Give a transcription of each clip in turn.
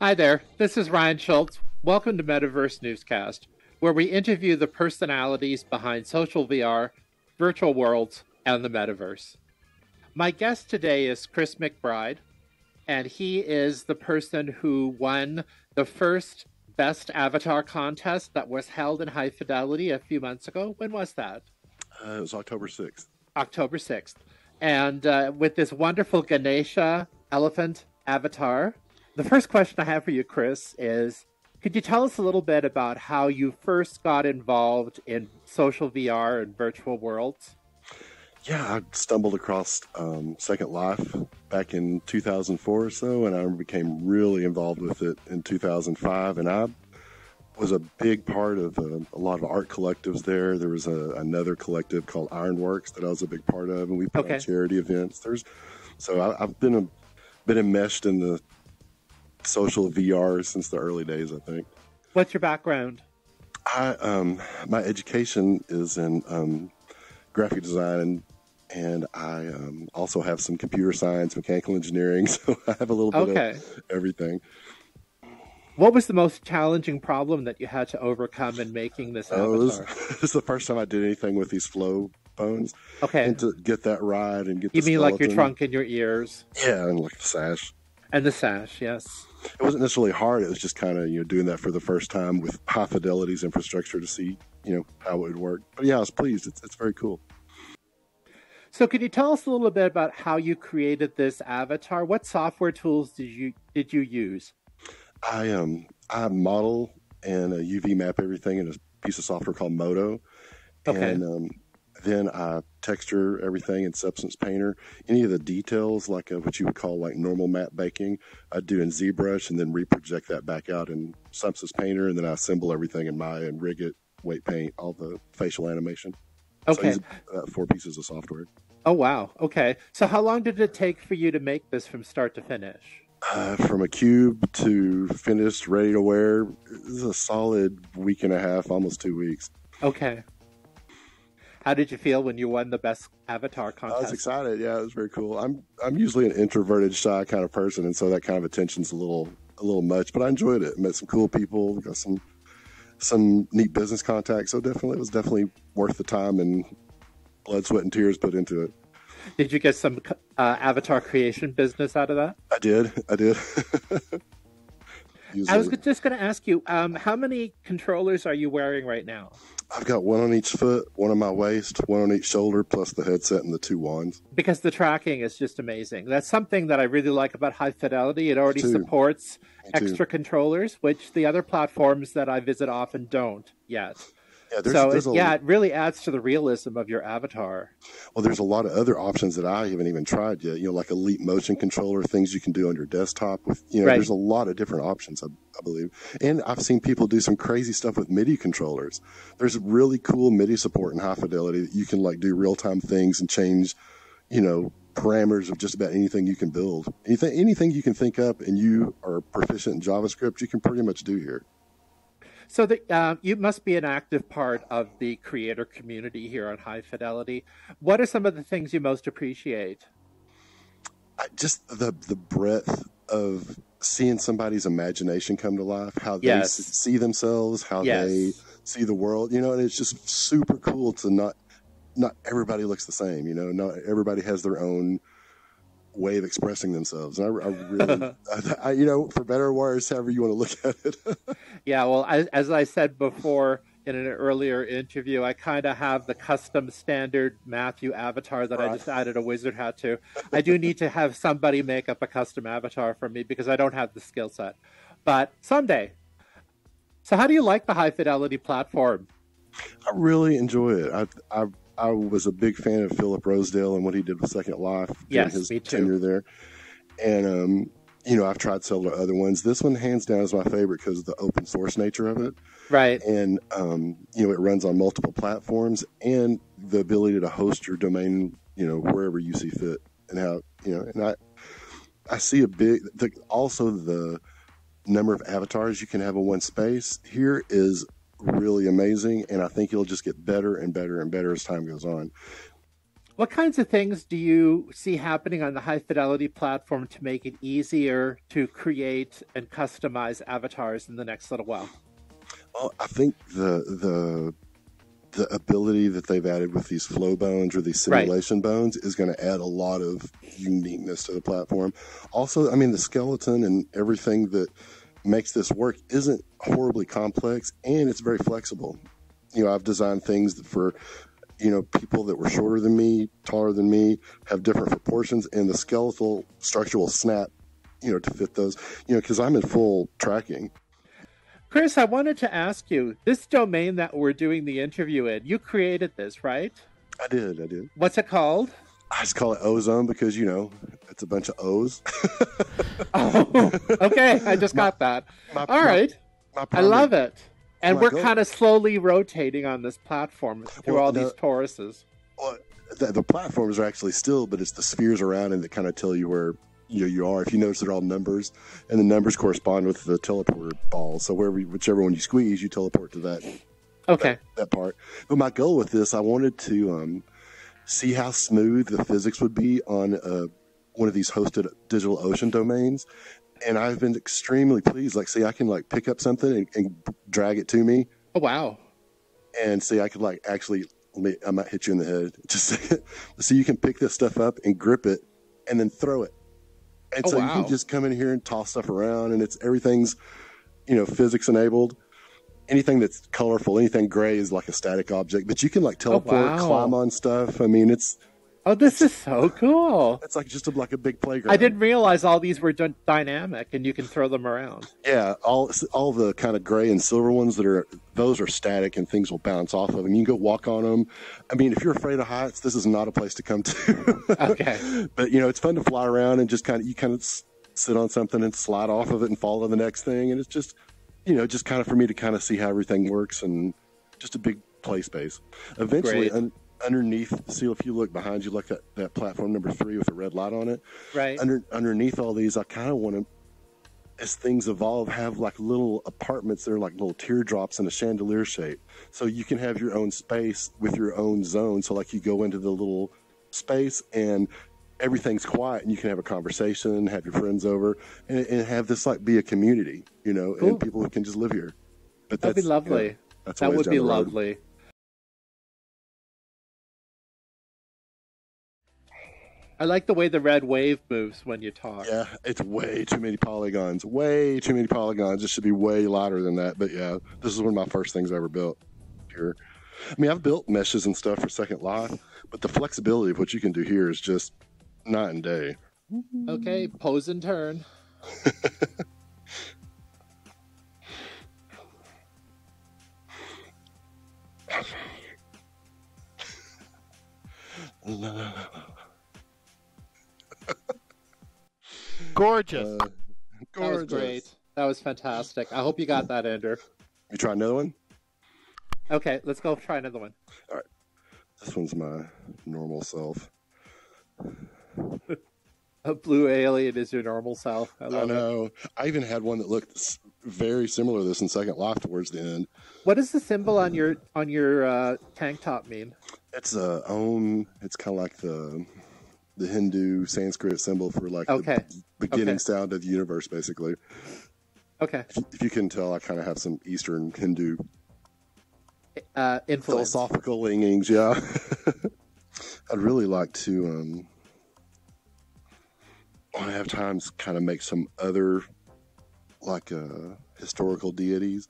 Hi there, this is Ryan Schultz. Welcome to Metaverse Newscast, where we interview the personalities behind social VR, virtual worlds, and the metaverse. My guest today is Chris McBride, and he is the person who won the first Best Avatar contest that was held in high fidelity a few months ago. When was that? Uh, it was October 6th. October 6th. And uh, with this wonderful Ganesha elephant avatar, the first question I have for you, Chris, is could you tell us a little bit about how you first got involved in social VR and virtual worlds? Yeah, I stumbled across um, Second Life back in 2004 or so, and I became really involved with it in 2005. And I was a big part of a, uh, a lot of art collectives there. There was a, another collective called Ironworks that I was a big part of, and we put okay. on charity events. There's so I, have been a, been enmeshed in the social VR since the early days. I think. What's your background? I um, my education is in um, graphic design and and I um, also have some computer science, mechanical engineering. So I have a little bit okay. of everything. What was the most challenging problem that you had to overcome in making this avatar? Oh, this, this is the first time I did anything with these flow bones. Okay. And to get that ride and get you mean skeleton. like your trunk and your ears? Yeah, and like the sash. And the sash, yes. It wasn't necessarily hard. It was just kind of you know doing that for the first time with high fidelity's infrastructure to see you know how it would work. But yeah, I was pleased. It's it's very cool. So, can you tell us a little bit about how you created this avatar? What software tools did you did you use? I um I model and a UV map everything in a piece of software called Modo, okay. and um, then I texture everything in Substance Painter. Any of the details, like uh, what you would call like normal map baking, I do in ZBrush, and then reproject that back out in Substance Painter, and then I assemble everything in Maya and rig it, weight paint, all the facial animation. Okay. So uh, four pieces of software. Oh wow. Okay. So how long did it take for you to make this from start to finish? Uh, from a cube to finished, ready to wear, this is a solid week and a half, almost two weeks. Okay. How did you feel when you won the best avatar contest? I was excited. Yeah, it was very cool. I'm I'm usually an introverted, shy kind of person, and so that kind of attention's a little a little much. But I enjoyed it. Met some cool people. Got some some neat business contacts. So definitely, it was definitely worth the time and blood, sweat, and tears put into it. Did you get some uh, avatar creation business out of that? I did. I did. I was just going to ask you, um, how many controllers are you wearing right now? I've got one on each foot, one on my waist, one on each shoulder, plus the headset and the two wands. Because the tracking is just amazing. That's something that I really like about High Fidelity. It already supports extra controllers, which the other platforms that I visit often don't yet. Yeah, there's, so there's it, a, yeah, it really adds to the realism of your avatar. Well, there's a lot of other options that I haven't even tried yet. You know, like a Leap motion controller, things you can do on your desktop. With you know, right. there's a lot of different options. I, I, believe, and I've seen people do some crazy stuff with MIDI controllers. There's really cool MIDI support in high fidelity that you can like do real time things and change, you know, parameters of just about anything you can build. Anything, anything you can think up, and you are proficient in JavaScript, you can pretty much do here. So the, uh, you must be an active part of the creator community here on High Fidelity. What are some of the things you most appreciate? Just the the breadth of seeing somebody's imagination come to life, how they yes. see themselves, how yes. they see the world. You know, and it's just super cool to not not everybody looks the same. You know, not everybody has their own way of expressing themselves. And I, I really, I, you know, for better or worse, however you want to look at it. yeah, well, as, as, I said before in an earlier interview, I kind of have the custom standard Matthew avatar that right. I just added a wizard hat to. I do need to have somebody make up a custom avatar for me because I don't have the skill set. But someday. So, how do you like the high fidelity platform? I really enjoy it. I, I I was a big fan of Philip Rosedale and what he did with Second Life during yes, his tenure there. And um, you know, I've tried several other ones. This one, hands down, is my favorite because of the open source nature of it. Right. And um, you know, it runs on multiple platforms and the ability to host your domain, you know, wherever you see fit, and how you know. And I, I see a big. The, also, the number of avatars you can have in one space here is really amazing, and I think it'll just get better and better and better as time goes on. What kinds of things do you see happening on the high fidelity platform to make it easier to create and customize avatars in the next little while? Well, I think the the the ability that they've added with these flow bones or these simulation right. bones is going to add a lot of uniqueness to the platform. Also, I mean, the skeleton and everything that makes this work isn't horribly complex and it's very flexible. You know, I've designed things for you know people that were shorter than me, taller than me, have different proportions, and the skeletal structure will snap, you know, to fit those. You know, because I'm in full tracking. Chris, I wanted to ask you this domain that we're doing the interview in, you created this, right? I did, I did. What's it called? I just call it Ozone because, you know, it's a bunch of O's. oh, okay. I just my, got that. My, All right. My, I love it. And we're kind of slowly rotating on this platform through well, all the, these toruses. Well, the, the platforms are actually still, but it's the spheres around and that kind of tell you where you know you are. If you notice, they're all numbers, and the numbers correspond with the teleporter balls. So wherever, whichever one you squeeze, you teleport to that. Okay. That, that part. But my goal with this, I wanted to um, see how smooth the physics would be on uh, one of these hosted digital ocean domains, and I've been extremely pleased. Like, see, I can like pick up something and, and drag it to me. Oh wow! And see, I could like actually. Let me I might hit you in the head. Just so you can pick this stuff up and grip it, and then throw it and oh, so wow. you can just come in here and toss stuff around, and it's everything's, you know, physics enabled. Anything that's colorful, anything gray is like a static object, but you can like oh, teleport, oh, wow. climb on stuff. I mean, it's Oh, this is so cool. It's like just a, like a big playground. I didn't realize all these were d- dynamic and you can throw them around. Yeah, all all the kind of gray and silver ones that are those are static and things will bounce off of, them. you can go walk on them. I mean, if you're afraid of heights, this is not a place to come to. okay, but you know, it's fun to fly around and just kind of you kind of sit on something and slide off of it and fall to the next thing, and it's just you know just kind of for me to kind of see how everything works and just a big play space. Eventually, un- underneath see if you look behind you look at that platform number three with a red light on it. Right. Under underneath all these i kind of want to as things evolve have like little apartments that are like little teardrops in a chandelier shape. So you can have your own space with your own zone. So like you go into the little space and everything's quiet and you can have a conversation have your friends over and, and have this like be a community you know cool. and people who can just live here but that'd be lovely you know, that would be lovely I like the way the red wave moves when you talk. Yeah, it's way too many polygons. Way too many polygons. It should be way lighter than that. But yeah, this is one of my first things I ever built here. I mean, I've built meshes and stuff for Second Life, but the flexibility of what you can do here is just night and day. Okay, pose and turn. Gorgeous. Uh, gorgeous. That was great. That was fantastic. I hope you got that, Andrew. You try another one? Okay, let's go try another one. All right. This one's my normal self. A blue alien is your normal self. I, I know. It. I even had one that looked very similar to this in Second Life towards the end. What does the symbol on your on your uh, tank top mean? It's a om. It's kind of like the the Hindu Sanskrit symbol for like okay. the beginning okay. sound of the universe, basically. Okay. If, if you can tell, I kind of have some Eastern Hindu uh, influence. philosophical leanings. Yeah. I'd really like to, um, when I have times, kind of make some other like uh, historical deities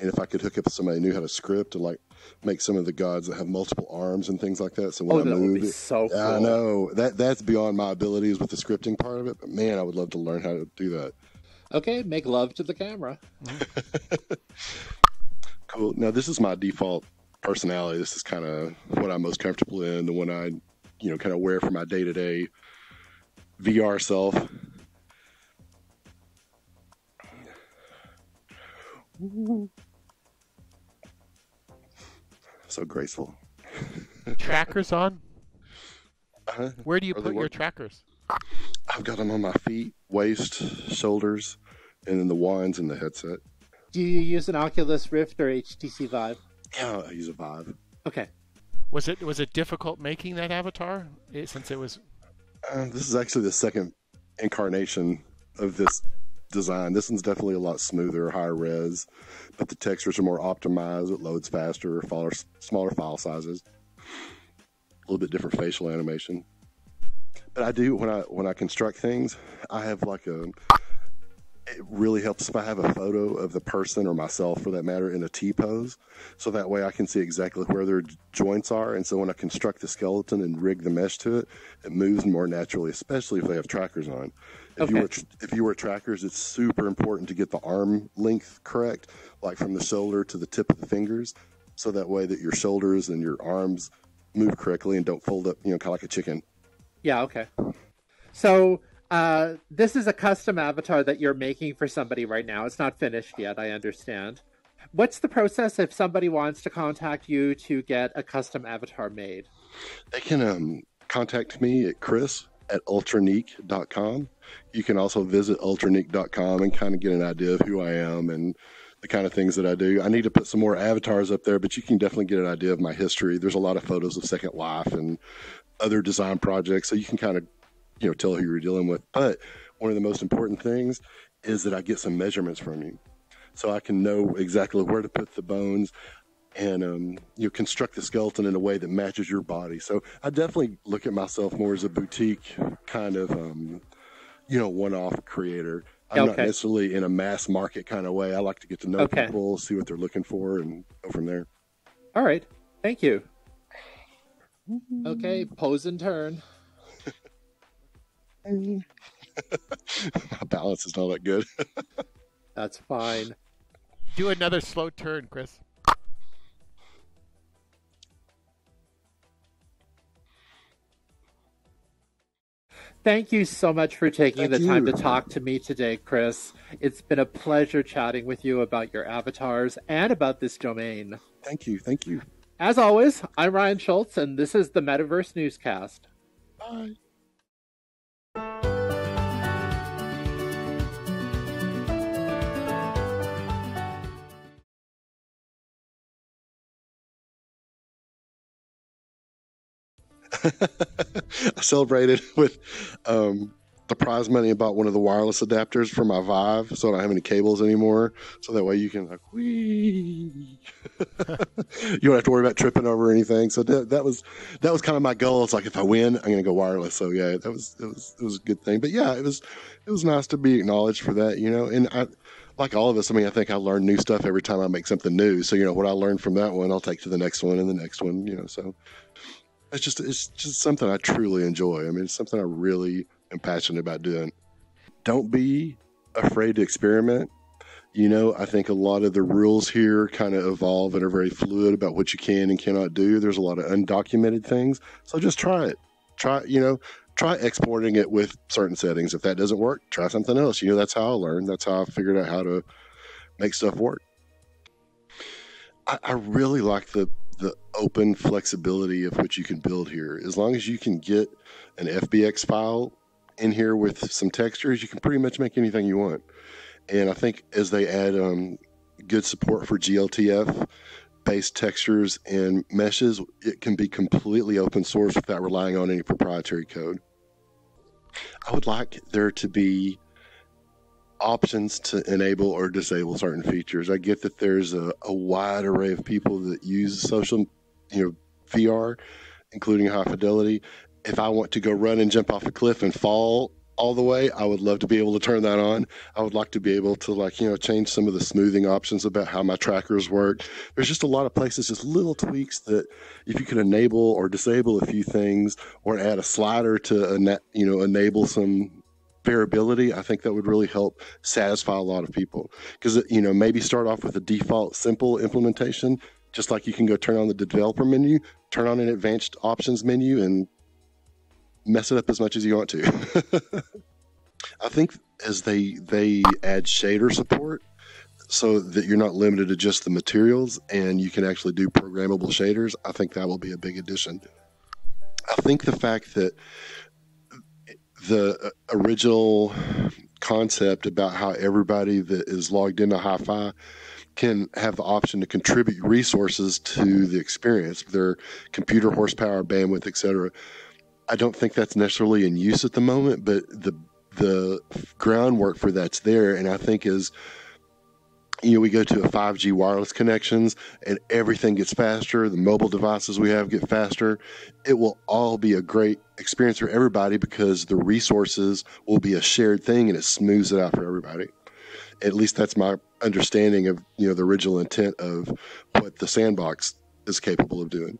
and if I could hook up with somebody who knew how to script and like make some of the gods that have multiple arms and things like that. So when oh, I that move, would be so cool. I know that that's beyond my abilities with the scripting part of it. But man, I would love to learn how to do that. Okay, make love to the camera. cool. Now this is my default personality. This is kind of what I'm most comfortable in, the one I, you know, kind of wear for my day to day VR self. So graceful. trackers on? Uh-huh. Where do you Are put your trackers? I've got them on my feet, waist, shoulders, and then the wands in the headset. Do you use an Oculus Rift or HTC Vive? Yeah, I use a Vive. Okay. Was it was it difficult making that avatar it, since it was? Uh, this is actually the second incarnation of this design. This one's definitely a lot smoother, higher res, but the textures are more optimized. It loads faster, smaller, smaller file sizes, a little bit different facial animation. But I do when I when I construct things, I have like a it really helps if I have a photo of the person or myself for that matter in a T pose. So that way I can see exactly where their joints are. And so when I construct the skeleton and rig the mesh to it, it moves more naturally, especially if they have trackers on. If Okay. you wear if you wear trackers, it's super important to get the arm length correct, like from the shoulder to the tip of the fingers, so that way that your shoulders and your arms move correctly and don't fold up, you know, kind of like a chicken. Yeah, okay. So uh, this is a custom avatar that you're making for somebody right now. It's not finished yet, I understand. What's the process if somebody wants to contact you to get a custom avatar made? They can um, contact me at chris at ultranique.com. You can also visit ultranique.com and kind of get an idea of who I am and the kind of things that I do. I need to put some more avatars up there, but you can definitely get an idea of my history. There's a lot of photos of Second Life and other design projects, so you can kind of, you know, tell who you're dealing with. But one of the most important things is that I get some measurements from you, so I can know exactly where to put the bones and um, you know, construct the skeleton in a way that matches your body. So I definitely look at myself more as a boutique kind of, um, you know, one-off creator. I'm not necessarily in a mass market kind of way. I like to get to know Okay. people, see what they're looking for, and go from there. All right. Thank you. Okay, pose and turn. Mm. My balance is not that good. That's fine. Do another slow turn, Chris. Thank you so much for taking Thank the time you. to talk to me today, Chris. It's been a pleasure chatting with you about your avatars and about this domain. thank you. Thank you. As always, I'm Ryan Schultz, and this is the Metaverse Newscast. Bye. I celebrated with um, the prize money and bought one of the wireless adapters for my Vive, so I don't have any cables anymore. So that way you can like wee. you don't have to worry about tripping over anything. So that, that was that was kind of my goal. It's like if I win, I'm gonna go wireless. So yeah, that was it was it was a good thing. But yeah, it was it was nice to be acknowledged for that. You know, and I. Like all of us, I mean, I think I learn new stuff every time I make something new. So, you know, what I learned from that one, I'll take to the next one and the next one, you know. So, it's just it's just something I truly enjoy. I mean, it's something I really am passionate about doing. Don't be afraid to experiment. You know, I think a lot of the rules here kind of evolve and are very fluid about what you can and cannot do. There's a lot of undocumented things, so just try it. Try, you know, try exporting it with certain settings. If that doesn't work, try something else. You know, that's how I learned. That's how I figured out how to make stuff work. I, I really like the the open flexibility of what you can build here. As long as you can get an FBX file in here with some textures, you can pretty much make anything you want. And I think as they add um, good support for GLTF based textures and meshes, it can be completely open source without relying on any proprietary code. I would like there to be options to enable or disable certain features. I get that there's a, a wide array of people that use social, you know, VR, including high fidelity. If I want to go run and jump off a cliff and fall all the way, I would love to be able to turn that on. I would like to be able to like, you know, change some of the smoothing options about how my trackers work. There's just a lot of places, just little tweaks that if you can enable or disable a few things or add a slider to, you know, enable some variability, I think that would really help satisfy a lot of people. Because, you know, maybe start off with a default simple implementation, just like you can go turn on the developer menu, turn on an advanced options menu, and mess it up as much as you want to. I think as they they add shader support, so that you're not limited to just the materials and you can actually do programmable shaders, I think that will be a big addition. I think the fact that the uh, original concept about how everybody that is logged into hi-fi can have the option to contribute resources to the experience, their computer horsepower, bandwidth, etc. I don't think that's necessarily in use at the moment, but the the groundwork for that's there, and I think is you know, we go to a 5G wireless connections and everything gets faster. The mobile devices we have get faster. It will all be a great experience for everybody because the resources will be a shared thing and it smooths it out for everybody. At least that's my understanding of, you know, the original intent of what the sandbox is capable of doing.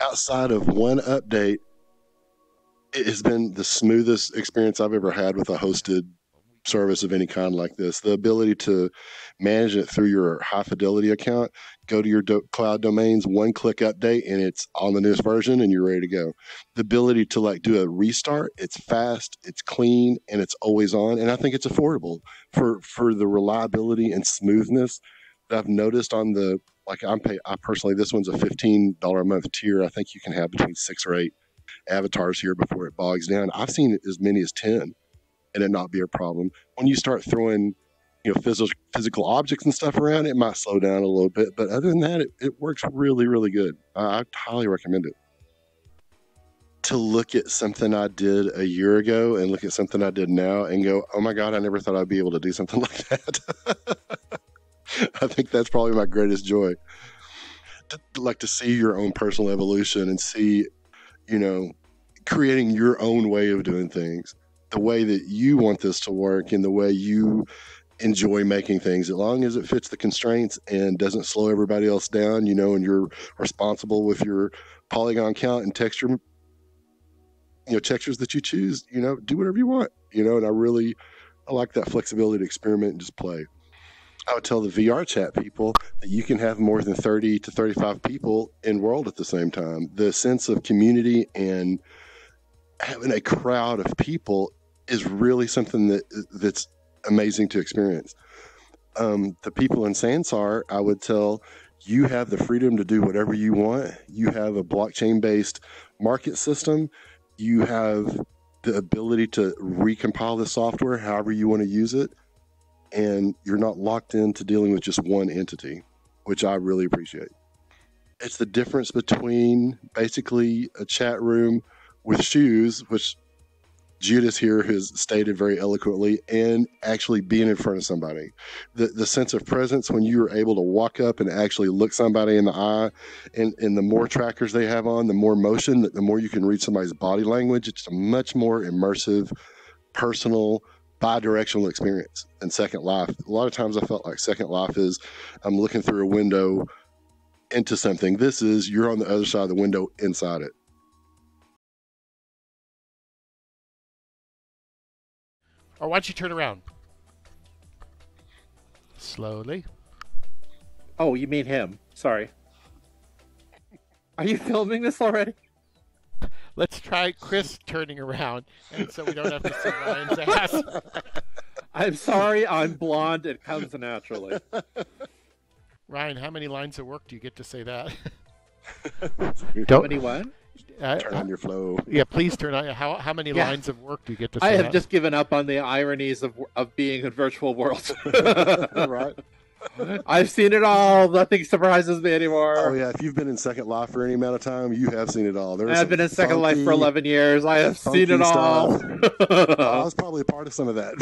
Outside of one update, it has been the smoothest experience I've ever had with a hosted service of any kind like this. The ability to manage it through your high fidelity account, go to your do- cloud domains, one click update, and it's on the newest version and you're ready to go. The ability to like do a restart, it's fast, it's clean, and it's always on. And I think it's affordable for for the reliability and smoothness that I've noticed on the like I'm pay I personally this one's a fifteen dollar a month tier. I think you can have between six or eight avatars here before it bogs down. I've seen as many as ten and it not be a problem. When you start throwing, you know, physical physical objects and stuff around, it might slow down a little bit. But other than that, it, it works really, really good. I, highly recommend it. To look at something I did a year ago and look at something I did now and go, oh my God, I never thought I'd be able to do something like that. I think that's probably my greatest joy. To, like to see your own personal evolution and see, you know, creating your own way of doing things the way that you want this to work and the way you enjoy making things. As long as it fits the constraints and doesn't slow everybody else down you know and you're responsible with your polygon count and texture you know textures that you choose you know do whatever you want you know and i really i like that flexibility to experiment and just play. I would tell the vr chat people that you can have more than 30 to 35 people in world at the same time. The sense of community and having a crowd of people is really something that that's amazing to experience. Um, the people in Sansar, I would tell you have the freedom to do whatever you want. You have a blockchain based market system. You have the ability to recompile the software however you want to use it. And you're not locked into dealing with just one entity, which I really appreciate. It's the difference between basically a chat room with shoes, which Judas here has stated very eloquently, and actually being in front of somebody. The the sense of presence when you are able to walk up and actually look somebody in the eye, and, and the more trackers they have on, the more motion, the more you can read somebody's body language. It's a much more immersive, personal, bi-directional experience in Second Life. A lot of times I felt like Second Life is I'm looking through a window into something. This is you're on the other side of the window inside it. Or why don't you turn around? Slowly. Oh, you mean him. Sorry. Are you filming this already? Let's try Chris turning around, and so we don't have to see Ryan's ass. I'm sorry, I'm blonde. It comes naturally. Ryan, how many lines of work do you get to say that? What? Uh, Turn on your flow. yeah, please turn on. How how many Yeah. lines of work do you get to I have that? just given up on the ironies of of being in virtual worlds. right. I've seen it all. Nothing surprises me anymore. Oh yeah, if you've been in Second Life for any amount of time, you have seen it all. There I've been in Second Life for 11 years. I have seen it funky all. I was probably a part of some of that,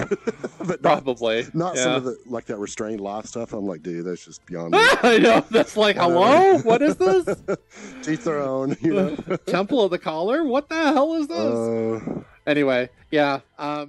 but not, Probably. not some of the like that restrained life stuff. I'm like, dude, that's just beyond me. I know. That's like, hello? What is this? Teach their own, you know. Temple of the Collar? What the hell is this? Uh, anyway, yeah. Um,